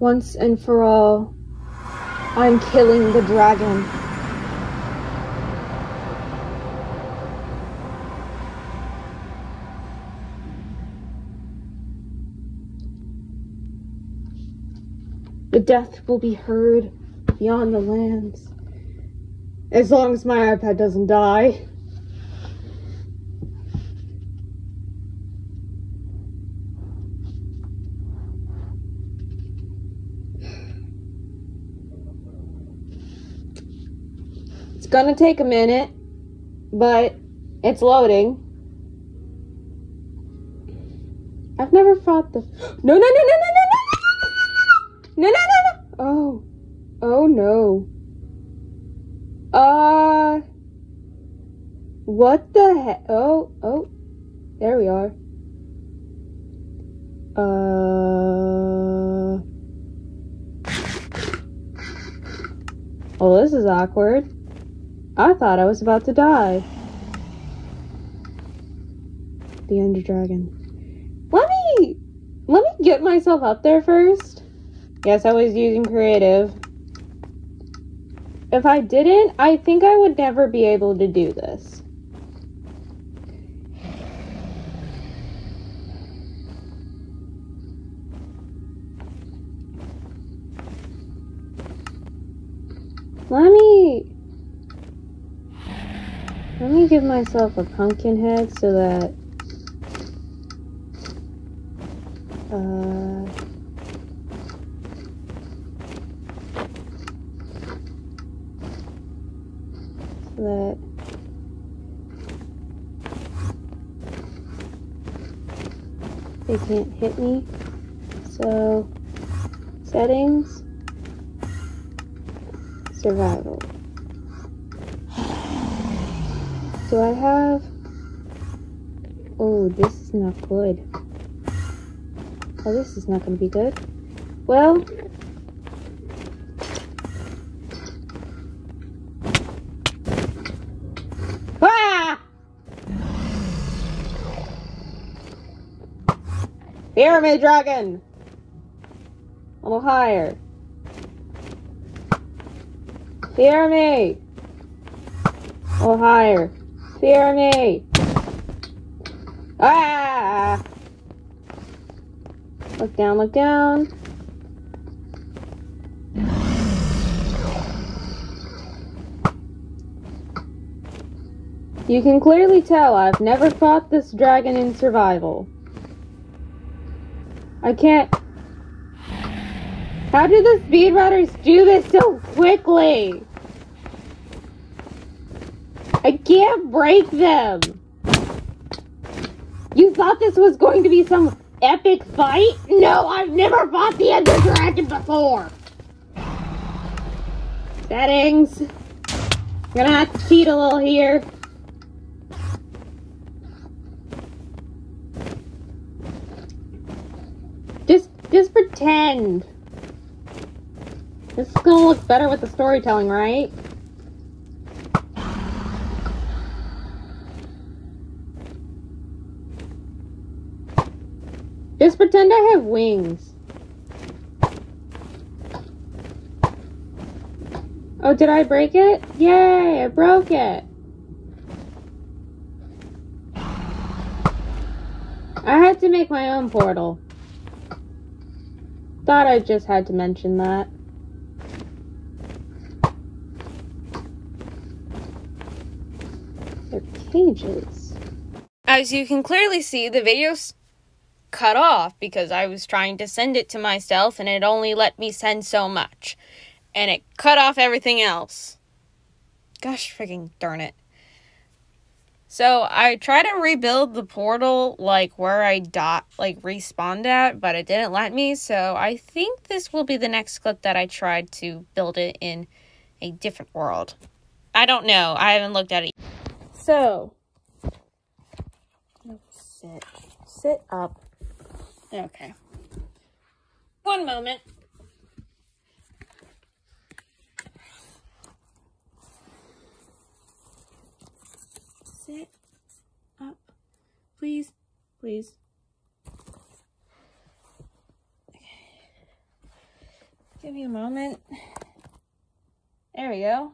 Once and for all, I'm killing the dragon. The death will be heard beyond the lands. As long as my iPad doesn't die. Gonna take a minute, but it's loading. I've never fought the. No, no, no, no, no, no, no, no, no, no, no, no, no. Oh, oh no. Uh, what the heck? Oh, oh, there we are. Uh. Well, this is awkward. I thought I was about to die. The Ender Dragon. Let me let me get myself up there first. Yes, I was using creative. If I didn't, I think I would never be able to do this. Let me let me give myself a pumpkin head so that uh so that they can't hit me. So settings survival. Do I have Oh, this is not good. Oh, this is not to be good. Well, ah! Pyramid dragon. A little higher. Me. A little higher. Fear me. Ah! Look down, look down. You can clearly tell I've never fought this dragon in survival. I can't. How do the speedrunners do this so quickly? I can't break them. You thought this was going to be some epic fight? No, I've never fought the Ender Dragon before. Settings. I'm gonna have to cheat a little here. Just, just pretend. This is gonna look better with the storytelling, right? Just pretend I have wings. Oh, did I break it? Yay, I broke it. I had to make my own portal. Thought I just had to mention that. They're cages. As you can clearly see, the video's cut off because I was trying to send it to myself and it only let me send so much. And it cut off everything else. Gosh freaking darn it. So I tried to rebuild the portal like where I dot like respawned at, but it didn't let me. So I think this will be the next clip that I tried to build it in a different world. I don't know. I haven't looked at it. So, oh, sit, sit up. Okay. One moment. Sit up. Please, please. Give me a moment. There we go.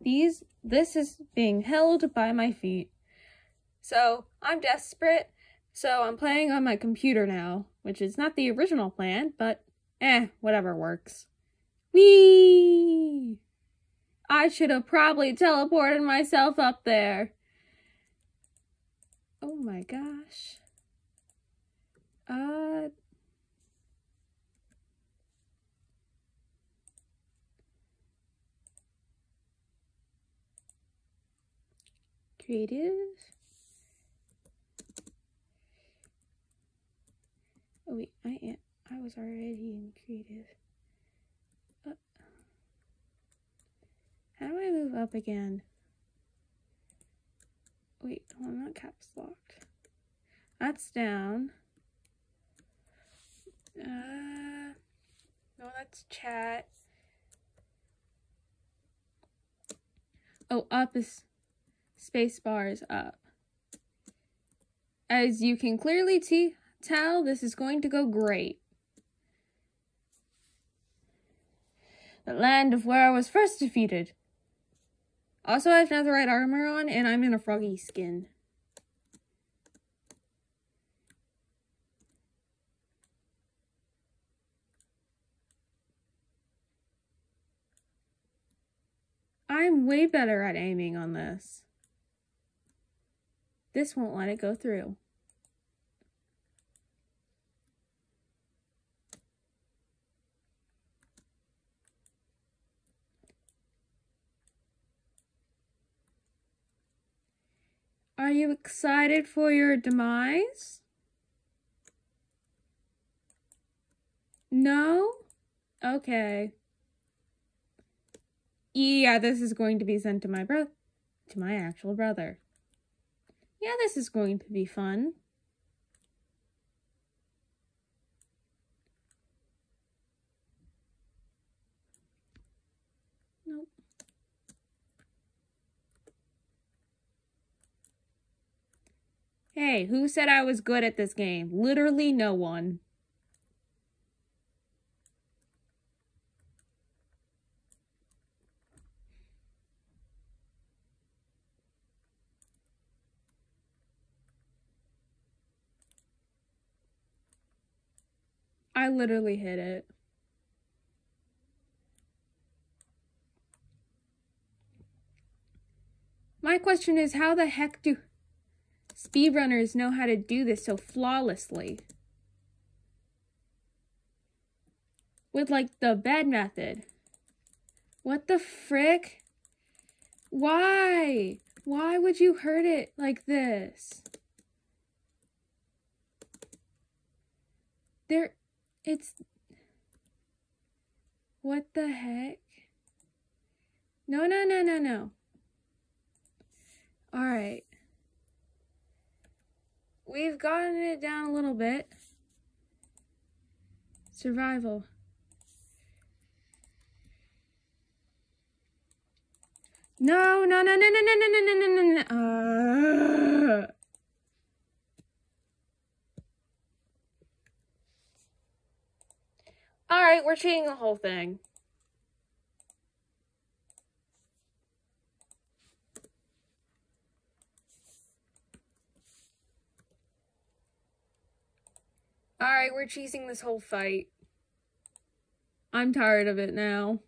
These, this is being held by my feet. So I'm desperate. So I'm playing on my computer now, which is not the original plan, but eh, whatever works. Whee! I should have probably teleported myself up there. Oh my gosh. Uh. Creative. Oh wait, I am. I was already in creative. Uh, how do I move up again? Wait, hold on, not caps locked. That's down. Uh, no, that's chat. Oh, up is space bar is up. As you can clearly t- tell, this is going to go great. The land of where I was first defeated. Also, I have netherite armor on, and I'm in a froggy skin. I'm way better at aiming on this. This won't let it go through. Are excited for your demise? No? Okay. Yeah, this is going to be sent to my bro to my actual brother. Yeah, this is going to be fun. Hey, who said I was good at this game? Literally no one. I literally hit it. My question is how the heck do speedrunners know how to do this so flawlessly? With like the bed method. What the frick? Why? Why would you hurt it like this? There it's. What the heck? No, no, no, no, no. Alright. We've gotten it down a little bit. Survival. No, no, no, no, no, no, no, no, no, no, no. Uh. Alright, we're cheating the whole thing. We're cheesing this whole fight. I'm tired of it now.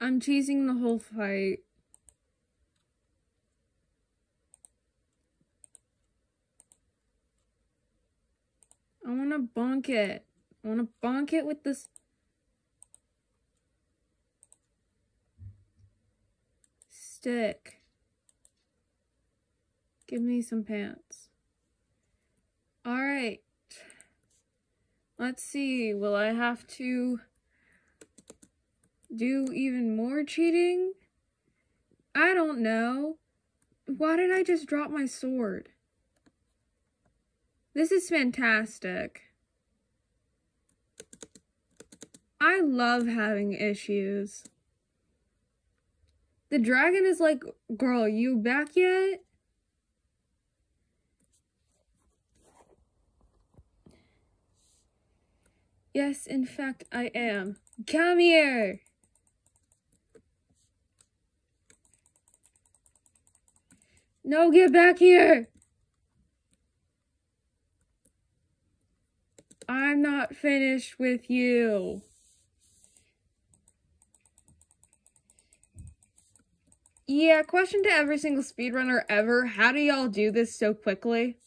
I'm cheesing the whole fight. I want to bonk it. I want to bonk it with this. Stick. Give me some pants. Alright. Let's see. Will I have to do even more cheating? I don't know. Why did I just drop my sword? This is fantastic. I love having issues. The dragon is like, girl, you back yet? Yes, in fact, I am. Come here! No, get back here! I'm not finished with you. Yeah, question to every single speedrunner ever. How do y'all do this so quickly?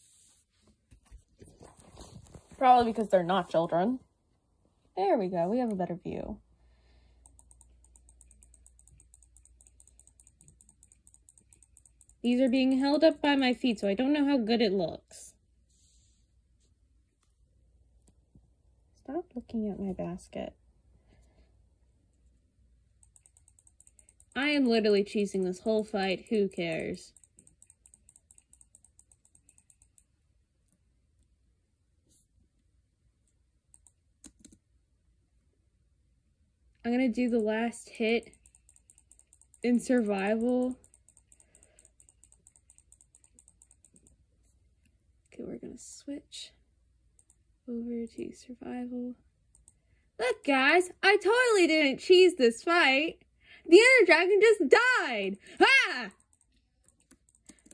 Probably because they're not children. There we go. We have a better view. These are being held up by my feet, so I don't know how good it looks. Stop looking at my basket. I am literally cheesing this whole fight. Who cares? I'm gonna do the last hit in survival. Okay, we're gonna switch over to survival. Look, guys, I totally didn't cheese this fight. The Ender Dragon just died! Ah!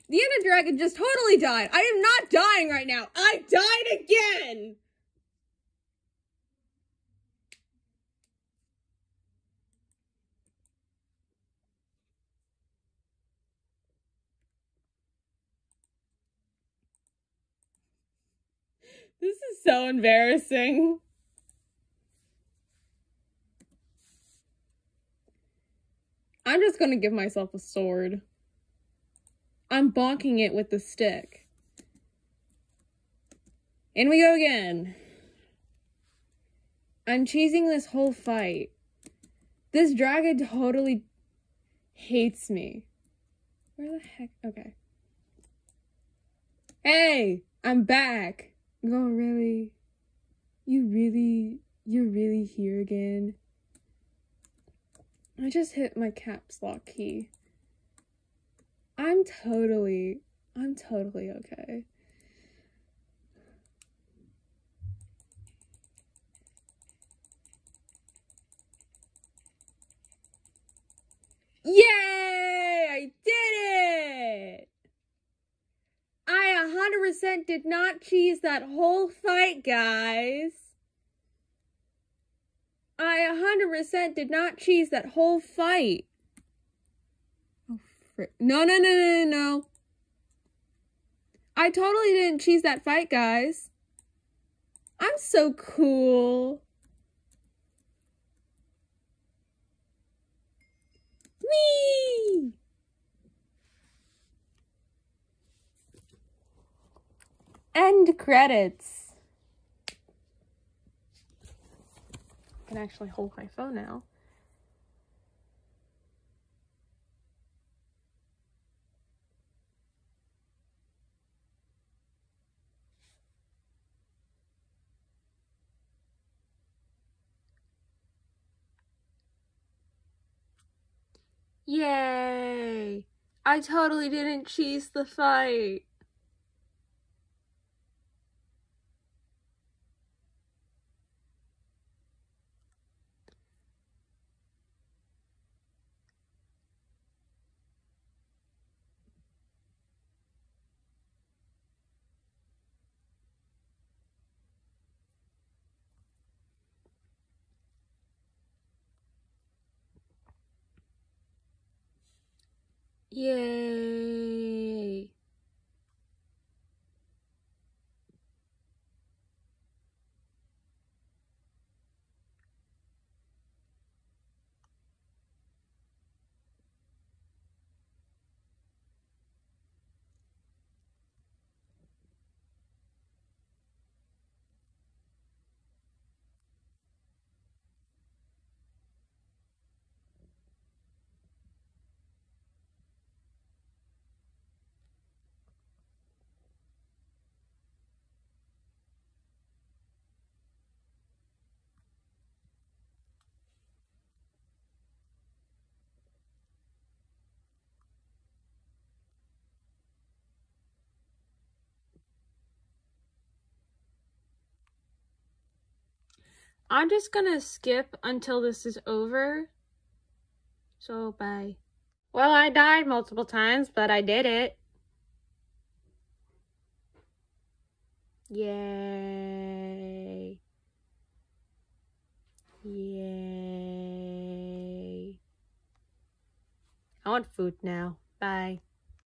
The Ender Dragon just totally died. I am not dying right now. I died again! This is so embarrassing. I'm just gonna give myself a sword. I'm bonking it with the stick. And we go again. I'm cheesing this whole fight. This dragon totally hates me. Where the heck? Okay. Hey, I'm back. Oh, really? You really, you're really here again? I just hit my caps lock key. I'm totally, I'm totally okay. Yay! I did it! I 100% did not cheese that whole fight, guys. I 100% did not cheese that whole fight. Oh, frick. No, no, no, no, no, no. I totally didn't cheese that fight, guys. I'm so cool. Whee! End credits. I can actually hold my phone now. Yay! I totally didn't cheese the fight. Yay! I'm just gonna skip until this is over. So, bye. Well, I died multiple times, but I did it. Yay. Yay. I want food now. Bye.